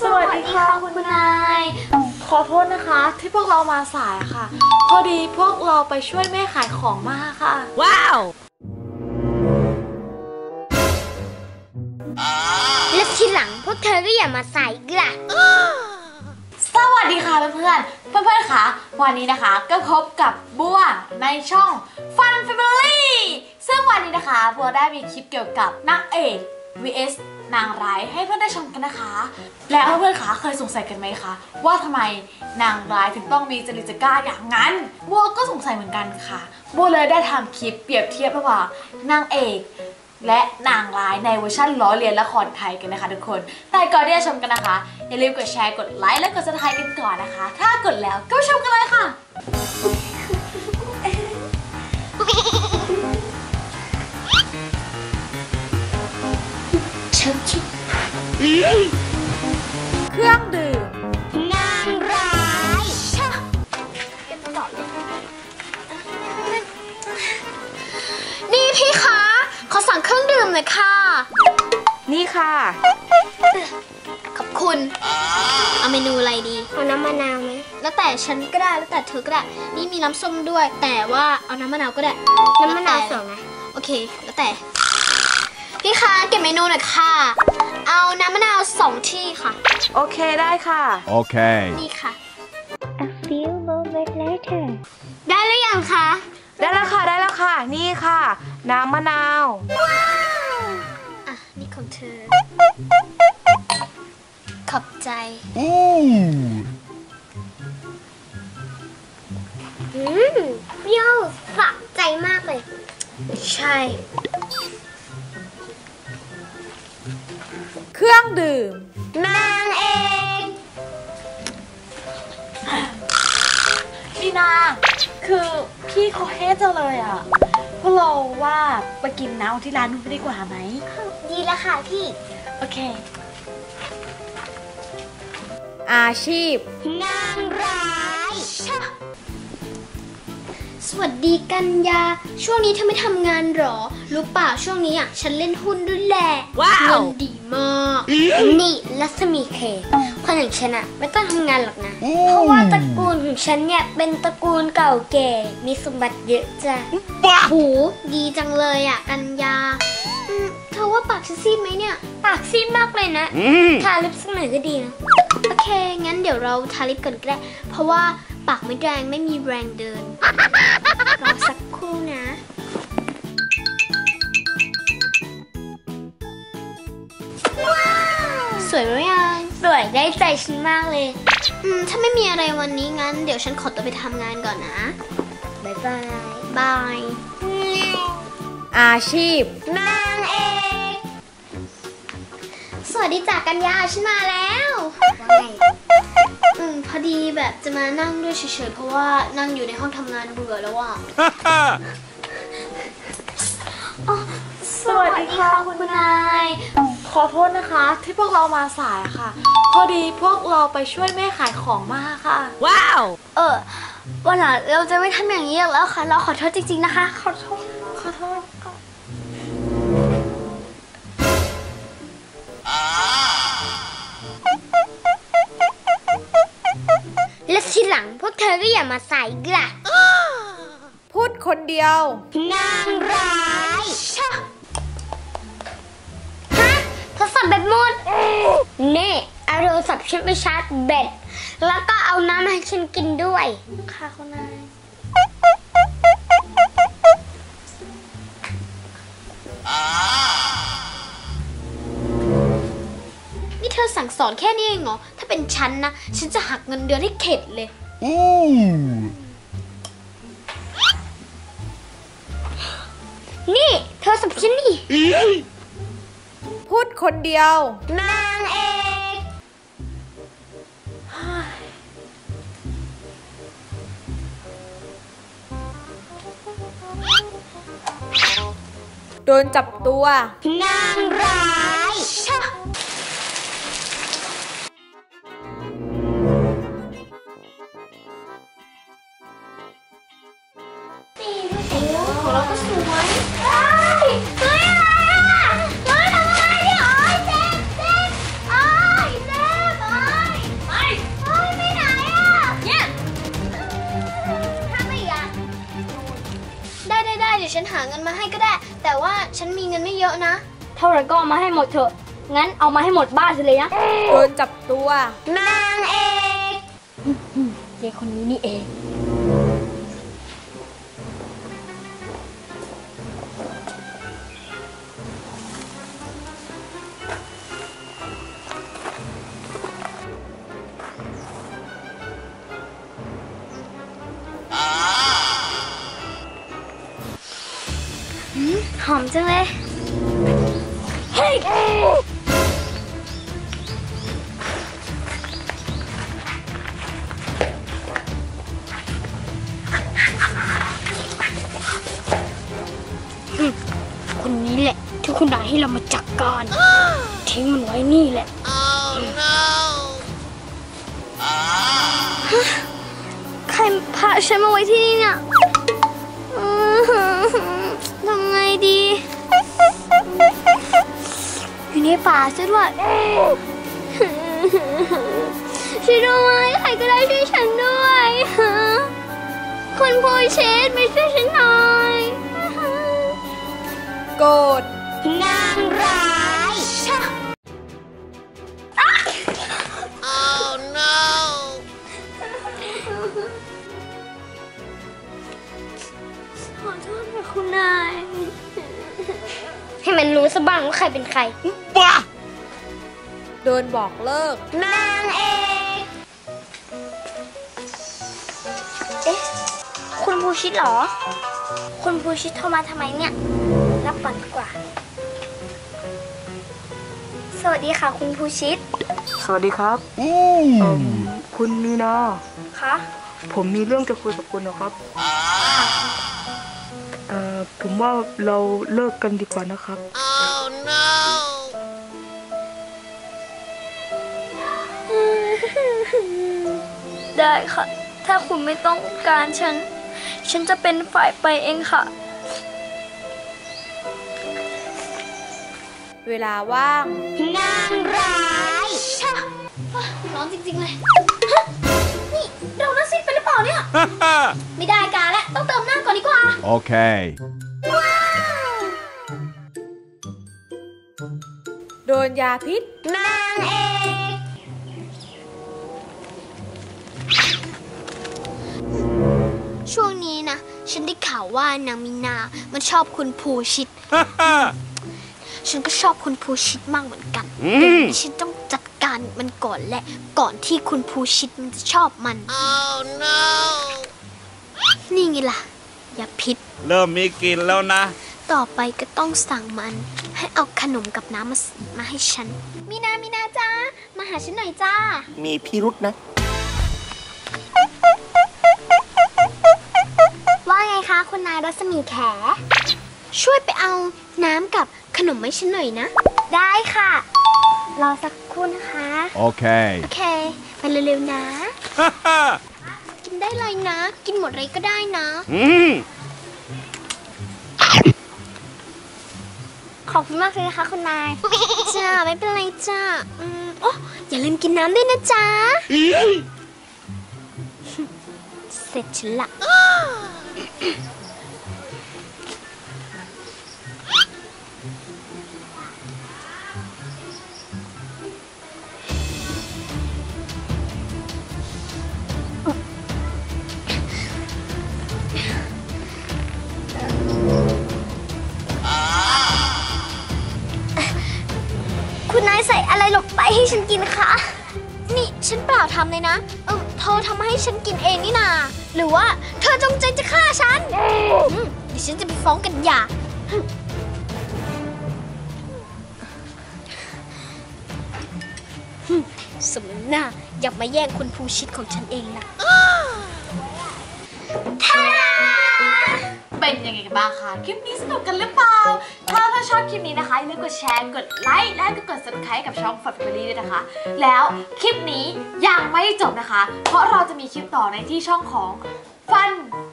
สวัสดีค่ะคุณนาย ขอโทษนะคะที่พวกเรามาสายค่ะ พอดีพวกเราไปช่วยแม่ขายของมาค่ะ Wow! แล้วทีหลังพวกเธอก็อย่ามาใส่อีกล่ะสวัสดีค่ะเพื่อนๆ เพื่อนๆ ค่ะ วันนี้นะคะก็พบกับบัวในช่อง Fun Family ซึ่งวันนี้นะคะบัวได้มีคลิปเกี่ยวกับนางเอก vs นางร้ายให้เพื่อนได้ชมกันนะคะ และเพื่อนๆคะเคยสงสัยกันไหมคะ ว่าทำไมนางร้ายถึงต้องมีจริตจะก้านอย่างนั้นบัวก็สงสัยเหมือนกันค่ะบัวเลยได้ทำคลิปเปรียบเทียบระหว่างนางเอกและนางร้ายในเวอร์ชันล้อเลียนละครไทยกันนะคะทุกคน แต่ก่อนที่จะชมกันนะคะ อย่าลืมกดแชร์ กดไลค์ และกด subscribe กันก่อนนะคะ ถ้ากดแล้วก็ชมกันเลยค่ะ เครื่องดื่ม นางร้ายชะนี่พี่คะ ขอสั่งเครื่องดื่มหน่อยค่ะ นี่ค่ะ ขอบคุณ เอาเมนูอะไรดี เอาน้ำมะนาวไหม แล้วแต่ฉันก็ได้ แล้วแต่เธอก็ได้ นี่มีน้ำส้มด้วย แต่ว่าเอาน้ำมะนาวก็ได้ น้ำมะนาวสองนะ โอเค แล้วแต่ พี่คะ เก็บเมนูหน่อยค่ะ เอาน้ำมะนาวสองที่ค่ะ โอเคได้ค่ะ Okay. นี่ค่ะ A few moments later. ได้หรือยังคะได้แล้วค่ะได้แล้วค่ะ นี่ค่ะ น้ำมะนาว อะนี่ของเธอ ขอบใจ Ooh. อืมเปรี้ยวสะใจมากเลย ใช่ ดื่ม นางเอกนี่นา คือพี่เขาเฮจังเลยอะพวกเราว่าไปกินน้ำที่ร้านนู้นไปดีกว่าไหม ดีแล้วค่ะพี่ โอเค อาชีพ นางร้ายชะ สวัสดีกันยา ช่วงนี้เธอไม่ทำงานหรอ รู้เปล่าช่วงนี้อะฉันเล่นหุ้นด้วยแหละว้าวเงินดีมาก นี่รัศมีเคคนอย่างฉันอะไม่ต้องทำงานหรอกนะ เพราะว่าตระกูลของฉันเนี่ยเป็นตระกูลเก่าแก่ มีสมบัติเยอะจ้ะหูดีจังเลยอะกันยาอืมเธอว่าปากฉันซีดไหมเนี่ย ปากซีดมากเลยนะทาลิปสักหน่อยก็ดีนะ โอเค งั้นเดี๋ยวเราทาลิปกันก็ได้ เพราะว่าปากไม่แรงไม่มีแรงเดิน รอสักครู่นะ สวยไหมยัง สวยได้ใจฉันมากเลย อืม ถ้าไม่มีอะไรวันนี้งั้น เดี๋ยวฉันขอตัวไปทำงานก่อนนะ บ๊ายบาย บาย อาชีพนางเอก สวัสดีจากกัญญาฉันมาแล้วอืมพอดีแบบจะมานั่งด้วยเฉยๆเพราะว่านั่งอยู่ในห้องทำงานเบื่อแล้วอะสวัสดีค่ะคุณนาย ขอโทษนะคะ ที่พวกเรามาสายค่ะ พอดีพวกเราไปช่วยแม่ขายของมาค่ะ Wow! เออวันหลังเราจะไม่ทำอย่างนี้อีกแล้วค่ะ เราขอโทษจริงๆนะคะ ขอโทษ ขอโทษ ง พวกเธอก็อย่ามาใส่อีกล่ะ พูดคนเดียว นางร้ายชะฮะโทรศัพท์แบตหมดนี่เอาโทรศัพท์ฉันไปชาร์จแบตแล้วก็เอาน้ำให้ฉันกินด้วย ค่ะคุณนาย นี่เธอสั่งสอนแค่นี้เองเหรอ ถ้าเป็นฉันนะ ฉันจะหักเงินเดือนให้เข็ดเลย Ooh. นี่โทรศัพท์ฉันนี่ พูดคนเดียว นางเอกโดนจับตัว นาง สวยไรอ่ไม่ไปโอะเนี่ยทำไม่ะได้ได้ได้เดี๋ยวฉันหาเงินมาให้ก็ได้ แต่ว่าฉันมีเงินไม่เยอะนะ เท่าไหร่ก็เอามาให้หมดเถอะ งั้นเอามาให้หมดบ้านเลยนะ โดนจับตัวนางเอกเด็กคนนี้นี่เอง หืมหอมจังเลย เฮ้ย คนนี้แหละ ที่คุณนายให้เรามาจัดกการทิ้งมันไว้นี่แหละฮะใครพาฉันมาไว้ที่นี่เนี่ย ในป่าซะด้วยช่วยด้วยใครก็ได้ช่วยฉันด้วยคุณผู้เชษไม่ช่วยฉันหน่อยโกรธนางร้ายชะขอโทษค่ะคุณนาย ให้มันรู้ซะบ้างว่าใครเป็นใครโดนบอกเลิก นางเอกเอ๊ะ คุณภูชิตเหรอ คุณภูชิตโทรมาทำไมเนี่ย รับก่อนดีกว่า สวัสดีค่ะ คุณภูชิต สวัสดีครับ Ooh. คุณมีนา คะ ผมมีเรื่องจะคุยกับคุณนะครับเอ่อ ผมว่าเราเลิกกันดีกว่านะครับได้ค่ะ ถ้าคุณไม่ต้องการฉัน ฉันจะเป็นฝ่ายไปเองค่ะ เวลาว่าง นางร้ายชะร้อนจริง ๆ เลยฮะนี่เราหน้าซีดไปหรือเปล่าเนี่ย Okay. โดนยาพิษ นางเอก ช่วงนี้นะ ฉันได้ข่าวว่านางมินา มันชอบคุณภูชิต ฉันก็ชอบคุณภูชิตมากเหมือนกันแต่ฉันต้องจัดการมันก่อนและก่อนที่คุณภูชิตมันจะชอบมันนี่ไงล่ะอ ย่าพิษ เริ่มมีกลิ่นแล้วนะ ต่อไปก็ต้องสั่งมัน ให้เอาขนมกับน้ำมาสมาให้ฉัน มีนา มีนาจ้า มาหาฉันหน่อยจ้า มีพิรุษนะ ว่าไงคะคุณนายรัศมีแข ช่วยไปเอาน้ำกับขนมให้ฉันหน่อยนะ ได้ค่ะ รอสักครู่นะคะ Okay. โอเค ไปเร็วๆนะกิน ได้เลยนะ กินหมดเลยก็ได้นะ อืมขอบคุณมากเลยนะคะคุณนาย จ้าไม่เป็นไรจ้าอืมโอ้อย่าลืมกินน้ำด้วยนะจ๊ะ เสร็จฉันละ ลงไปให้ฉันกินคะ นี่ฉันเปล่าทำเลยนะ เออเธอทำมาให้ฉันกินเองนี่นา หรือว่าเธอจงใจจะฆ่าฉันอืมเดี๋ยวฉันจะไปฟ้องกันหย่าหึสมน้ำหน้าอย่ามาแย่งคุณภูชิตของฉันเองนะ กันบ้างคะคลิปนี้สนุกกันหรือเปล่า ถ้าถ้าชอบคลิปนี้นะคะอย่าลืมกดแชร์ กดไลค์ และก็กด subscribe กับช่อง f a m i l y ด้วยนะคะ แล้วคลิปนี้ยังไม่จบนะคะ เพราะเราจะมีคลิปต่อในที่ช่องของ Fun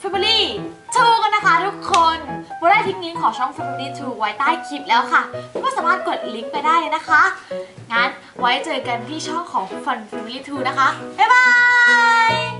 Family 2กันนะคะทุกคนโบได้ทิ้งลิงก์ของช่อง Family 2ไว้ใต้คลิปแล้วค่ะก็สามารถกดลิงก์ไปได้เลยนะคะ งั้นไว้เจอกันที่ช่องของ Fun Family 2นะคะ บ๊ายบาย